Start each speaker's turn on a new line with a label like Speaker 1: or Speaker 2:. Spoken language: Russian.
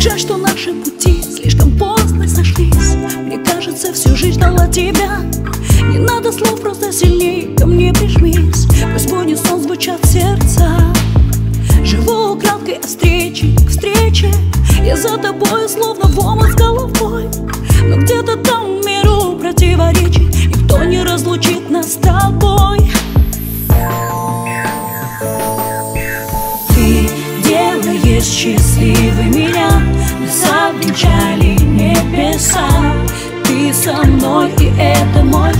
Speaker 1: Жаль, что наши пути слишком поздно сошлись. Мне кажется, всю жизнь ждала тебя. Не надо слов, просто сильнее ко мне прижмись. Пусть в сон звучат сердца Живу краткой от встречи к встрече. Я за тобой словно в с головой. Но где-то там миру противоречий Никто не разлучит нас с тобой. Ты делаешь счастливой со мной, и это мой